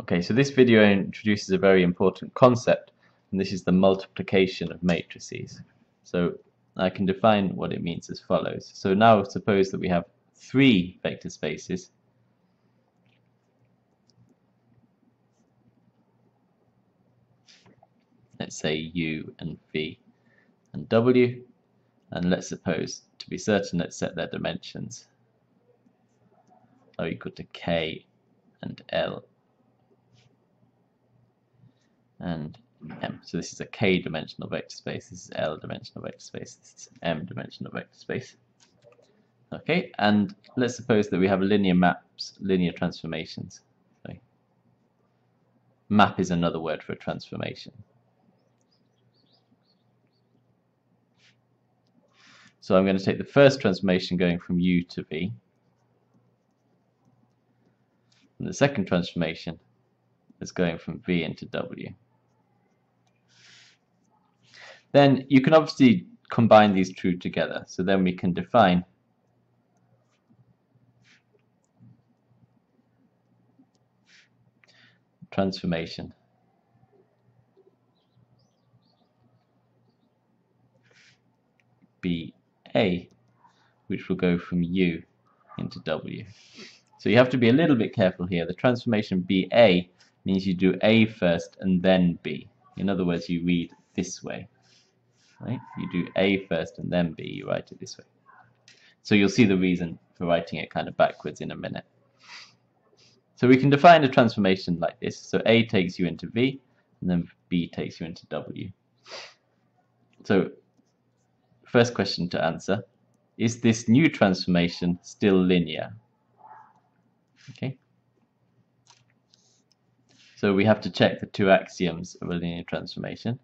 Okay, so this video introduces a very important concept, and this is the multiplication of matrices. So I can define what it means as follows. So now suppose that we have three vector spaces. Let's say U and V and W, and let's suppose, to be certain, let's set their dimensions are equal to K and L and M. So this is a k dimensional vector space, this is L dimensional vector space, this is M dimensional vector space. Okay, and let's suppose that we have linear maps, linear transformations. Sorry. Map is another word for a transformation. So I'm going to take the first transformation going from U to V, and the second transformation is going from V into W. Then you can obviously combine these two together. So then we can define transformation BA, which will go from U into W. So you have to be a little bit careful here. The transformation BA means you do A first and then B. In other words, you read this way. Right? You do A first and then B, you write it this way. So you'll see the reason for writing it kind of backwards in a minute. So we can define a transformation like this. So A takes you into V, and then B takes you into W. So first question to answer, is this new transformation still linear? Okay. So we have to check the two axioms of a linear transformation.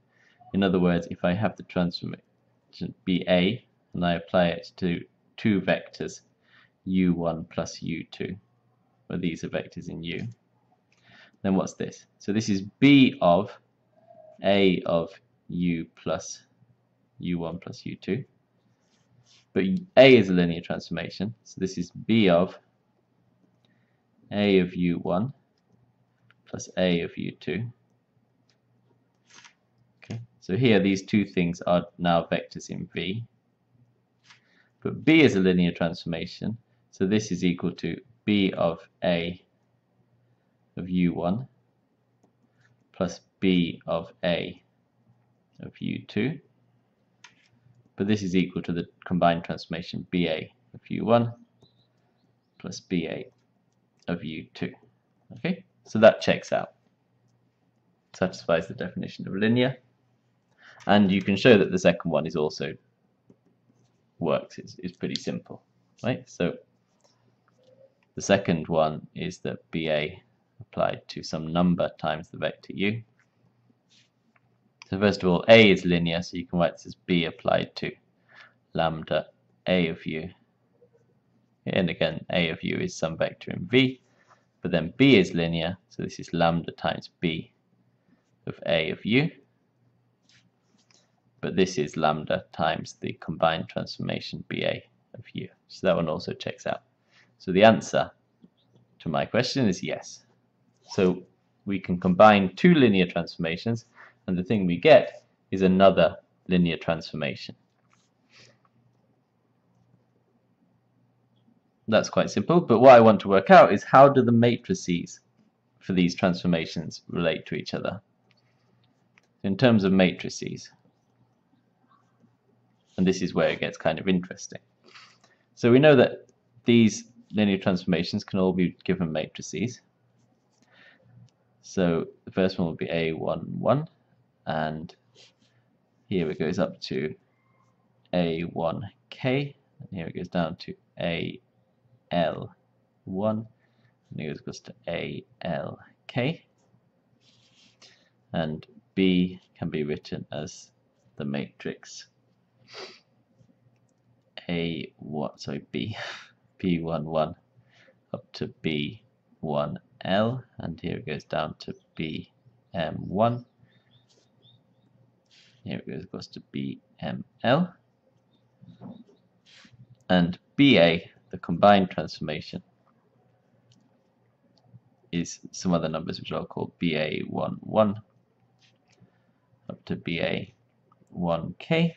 In other words, if I have the transformation BA and I apply it to two vectors u1 plus u2, where these are vectors in u, then what's this? So this is B of A of u plus u1 plus u2. But A is a linear transformation, so this is B of A of u1 plus A of u2 so here these two things are now vectors in V. But B is a linear transformation, so this is equal to B of A of U1 plus B of A of U2. But this is equal to the combined transformation BA of U1 plus BA of U2. Okay, so that checks out. Satisfies the definition of linear and you can show that the second one is also works. It's, it's pretty simple right? So the second one is that BA applied to some number times the vector u. So first of all A is linear so you can write this as B applied to lambda A of u. And again A of u is some vector in V but then B is linear so this is lambda times B of A of u but this is lambda times the combined transformation BA of u. So that one also checks out. So the answer to my question is yes. So we can combine two linear transformations and the thing we get is another linear transformation. That's quite simple, but what I want to work out is how do the matrices for these transformations relate to each other? In terms of matrices, and this is where it gets kind of interesting. So we know that these linear transformations can all be given matrices. So the first one will be A1, 1, and here it goes up to A1K, and here it goes down to AL1, and here it goes to ALK, and B can be written as the matrix a what sorry B B11 up to B1L and here it goes down to BM1 here it goes, goes to BML and BA the combined transformation is some other numbers which I'll call BA11 up to BA1K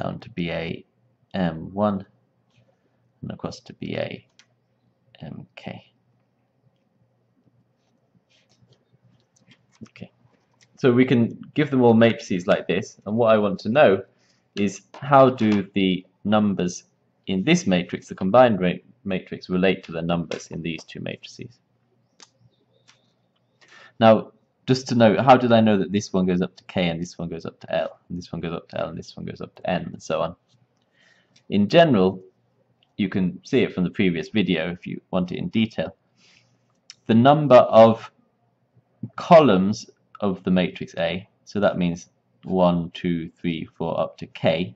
down to BA M1 and across to BA MK. Okay, so we can give them all matrices like this and what I want to know is how do the numbers in this matrix, the combined matrix, relate to the numbers in these two matrices. Now, just to know, how did I know that this one goes up to k and this one goes up to l, and this one goes up to l and this one goes up to n, and so on? In general, you can see it from the previous video if you want it in detail. The number of columns of the matrix A, so that means 1, 2, 3, 4 up to k,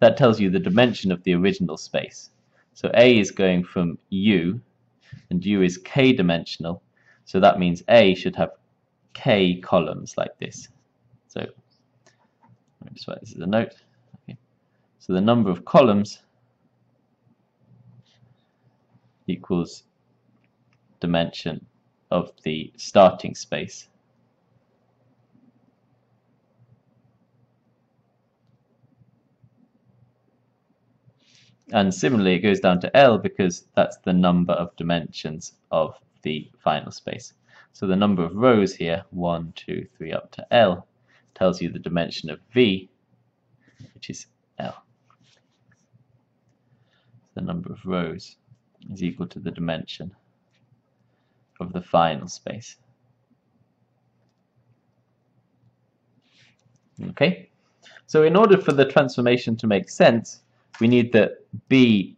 that tells you the dimension of the original space. So A is going from U, and U is k dimensional, so that means A should have k columns like this. So let write this as a note. Okay. So the number of columns equals dimension of the starting space. And similarly, it goes down to L because that's the number of dimensions of the final space. So the number of rows here, 1, 2, 3 up to L, tells you the dimension of V, which is L. The number of rows is equal to the dimension of the final space. Okay, so in order for the transformation to make sense, we need that B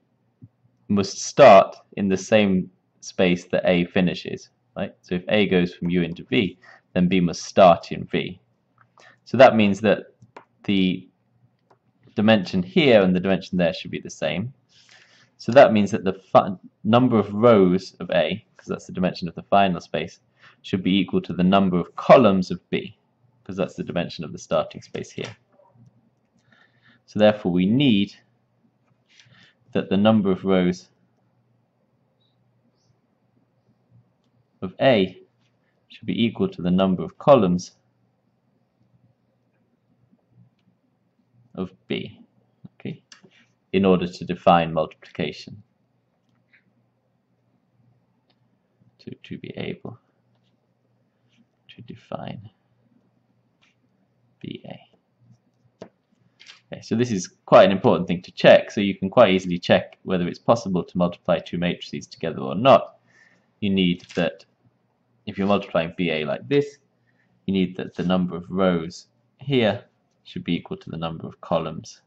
must start in the same space that A finishes, right? So if A goes from U into V, then B must start in V. So that means that the dimension here and the dimension there should be the same. So that means that the number of rows of A, because that's the dimension of the final space, should be equal to the number of columns of B, because that's the dimension of the starting space here. So therefore we need that the number of rows of A should be equal to the number of columns of B okay in order to define multiplication to, to be able to define BA Okay, so this is quite an important thing to check, so you can quite easily check whether it's possible to multiply two matrices together or not. You need that, if you're multiplying BA like this, you need that the number of rows here should be equal to the number of columns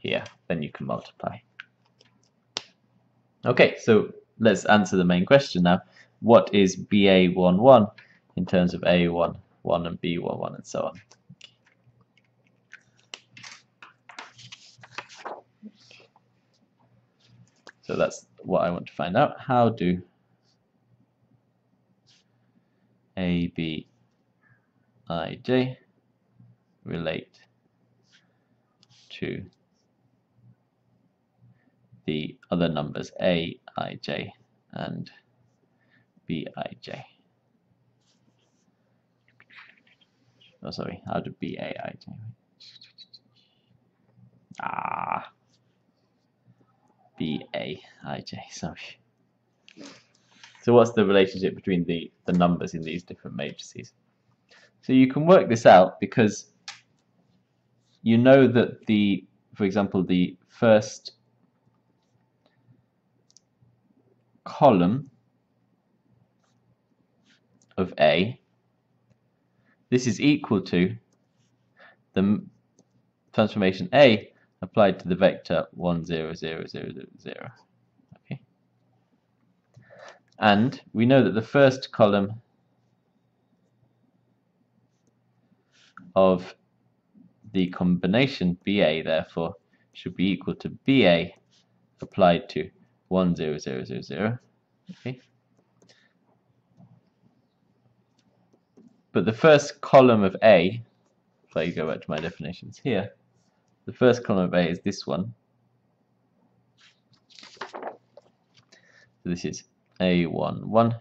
here, then you can multiply. Okay, so let's answer the main question now. What is BA11 in terms of A1, 1 and B11 and so on? So that's what I want to find out. How do A, B, I, J relate to the other numbers A, I, J and B, I, J. Oh, sorry, how do B, A, I, J? Ah. B-A-I-J, sorry. So what's the relationship between the, the numbers in these different matrices? So you can work this out because you know that the, for example, the first column of A, this is equal to the transformation A applied to the vector 1, 0, 0, 0, 0, 0. And we know that the first column of the combination BA therefore should be equal to BA applied to 1, 0, 0, 0, 0. Okay. But the first column of A, if I go back to my definitions here, the first column of A is this one. This is A11,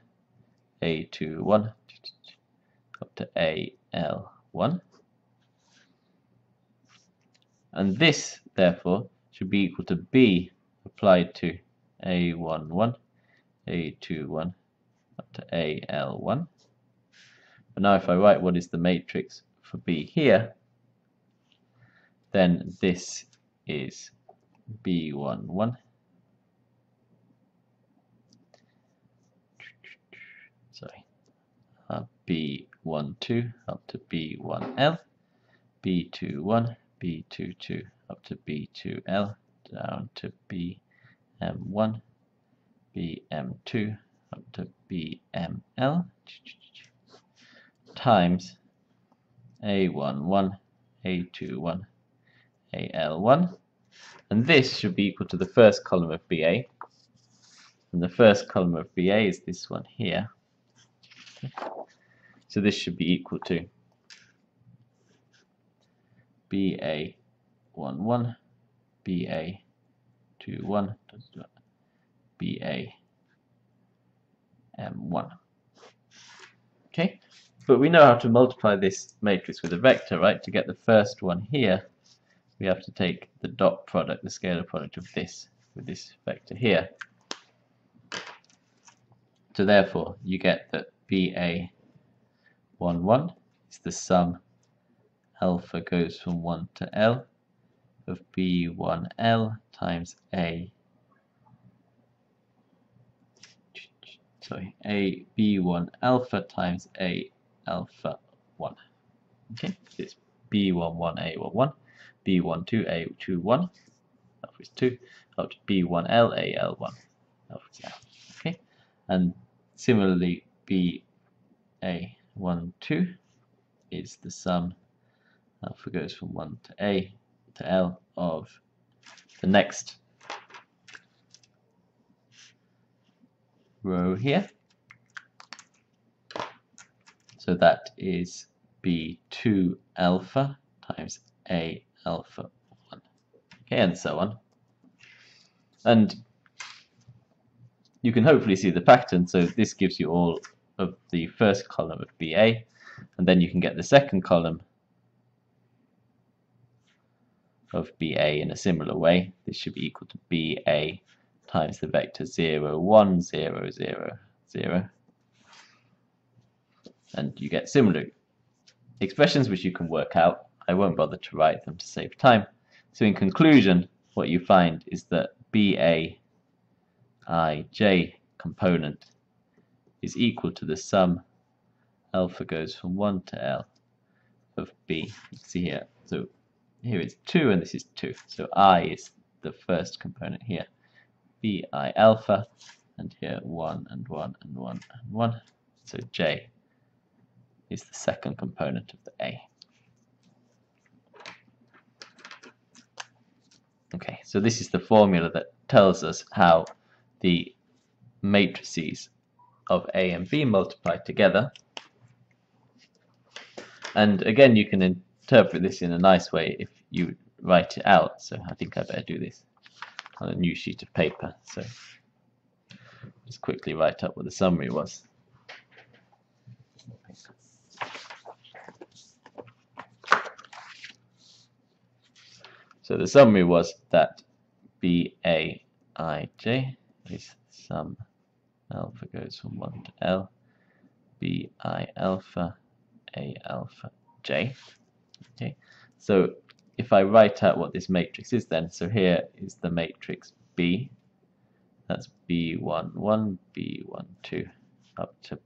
A21, up to AL1. And this, therefore, should be equal to B applied to A11, A21, up to AL1. But now if I write what is the matrix for B here, then this is B11, sorry, uh, B12 up to B1L, B21, B22 up to B2L, down to BM1, BM2 up to BML, times A11, A21, AL1, and this should be equal to the first column of BA, and the first column of BA is this one here. So this should be equal to BA 1 1, BA 2 1, BA M1. Okay, but we know how to multiply this matrix with a vector, right? To get the first one here, we have to take the dot product, the scalar product of this with this vector here. So therefore, you get that BA 1 1 is the sum alpha goes from 1 to L of B1L times A. Sorry A B1 alpha times A alpha 1 okay so it's B11 A11 B12 A21 alpha is 2 up to B1L AL1 alpha is L okay and similarly B A1 2 is the sum alpha goes from 1 to A to L of the next row here. So that is B2 alpha times A alpha 1. Okay, and so on. And you can hopefully see the pattern, so this gives you all of the first column of BA, and then you can get the second column of BA in a similar way. This should be equal to BA times the vector 0, 1, 0, 0, 0. And you get similar expressions which you can work out. I won't bother to write them to save time. So in conclusion, what you find is that BA ij component is equal to the sum alpha goes from 1 to L of B. See here. So here it's 2 and this is 2. So I is the first component here. Bi alpha and here 1 and 1 and 1 and 1. So J is the second component of the A. Okay, so this is the formula that tells us how the matrices of A and B multiplied together. And again, you can interpret this in a nice way if you write it out. So I think I better do this on a new sheet of paper. So just quickly write up what the summary was. So the summary was that BAIJ is sum alpha goes from 1 to L. B, I alpha, A alpha, J. Okay, so if I write out what this matrix is then, so here is the matrix B, that's B11, B12 up to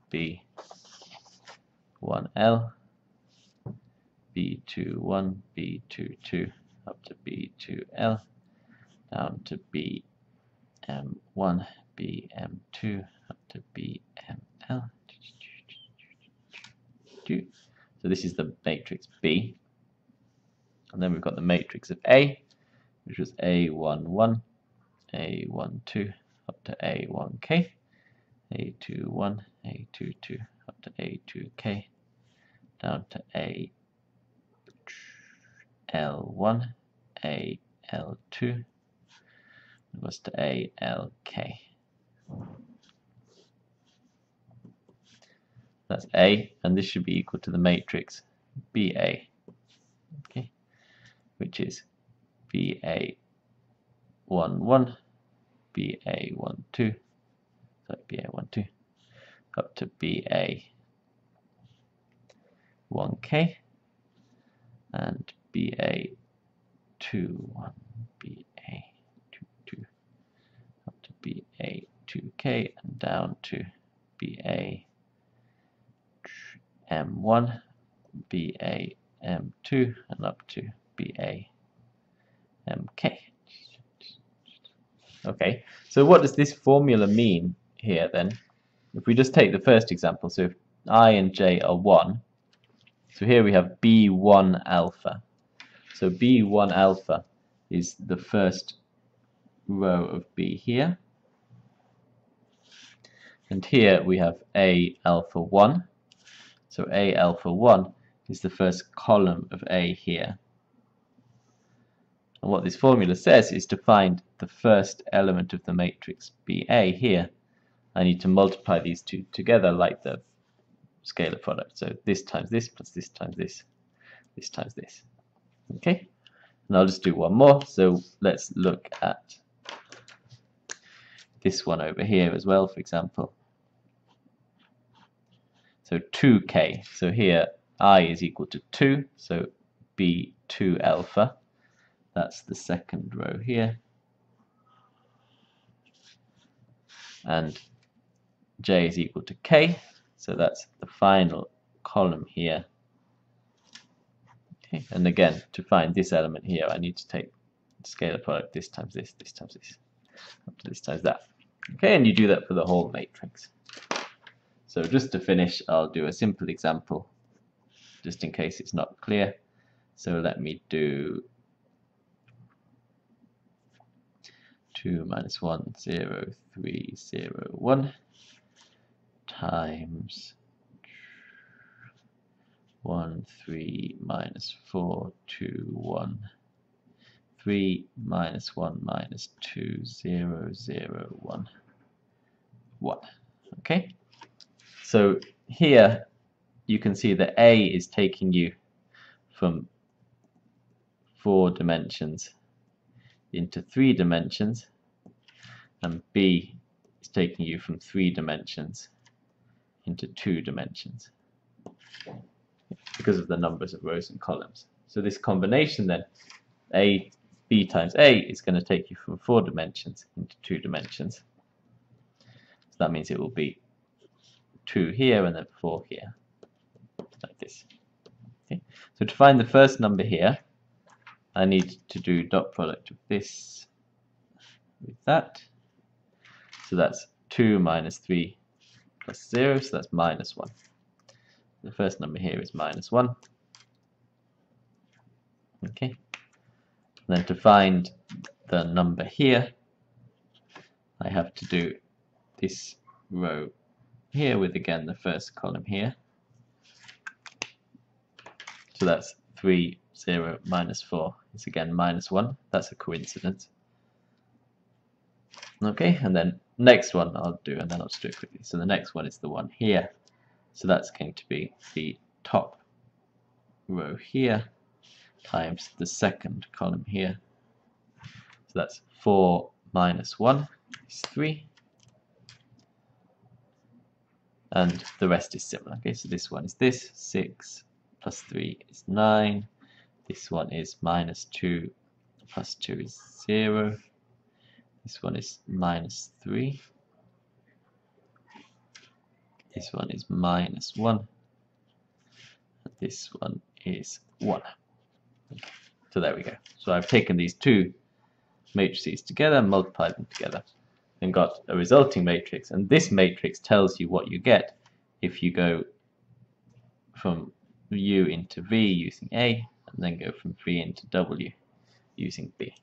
B1L, B21, B22 up to B2L, down to BM1, BM2 up to BML. So this is the matrix B. And then we've got the matrix of A, which was A11, A12 up to A1K, A21, A22 up to A2K, down to A L1, AL2, was to ALK. That's A, and this should be equal to the matrix BA, okay, which is BA11, BA12, sorry, BA12, up to BA1K and BA21. 2K, and down to BA M1, BA M2, and up to BA MK. Okay, so what does this formula mean here then? If we just take the first example, so if i and j are 1, so here we have b1 alpha. So b1 alpha is the first row of b here. And here we have a alpha 1. So a alpha 1 is the first column of a here. And what this formula says is to find the first element of the matrix BA here. I need to multiply these two together like the scalar product. So this times this plus this times this, this times this. Okay, and I'll just do one more. So let's look at this one over here as well, for example. So 2k. So here i is equal to 2, so b2 alpha. That's the second row here. And j is equal to k, so that's the final column here. Okay, and again, to find this element here, I need to take scalar product this times this, this times this, up to this times that. Okay, and you do that for the whole matrix. So just to finish, I'll do a simple example, just in case it's not clear. So let me do 2 minus 1, 0, 3, 0, 1 times 1, 3 minus 4, 2, 1, 3 minus 1 minus 2, 0, 0, 1, 1. Okay, so here you can see that A is taking you from four dimensions into three dimensions and B is taking you from three dimensions into two dimensions because of the numbers of rows and columns. So this combination then, A, B times A is going to take you from four dimensions into two dimensions. So that means it will be two here and then four here, like this. Okay. So to find the first number here, I need to do dot product of this with that. So that's 2 minus 3 plus 0, so that's minus 1. The first number here is minus 1. Okay. And then to find the number here, I have to do this row here with again the first column here. So that's 3, 0, minus 4 is again minus 1. That's a coincidence. Okay, and then next one I'll do, and then I'll just do it quickly. So the next one is the one here. So that's going to be the top row here times the second column here. So that's 4 minus 1 is 3. And the rest is similar. Okay, so this one is this, 6 plus 3 is 9. This one is minus 2 plus 2 is 0. This one is minus 3. This one is minus 1. And this one is 1. So there we go. So I've taken these two matrices together, and multiplied them together, and got a resulting matrix. And this matrix tells you what you get if you go from U into V using A, and then go from V into W using B.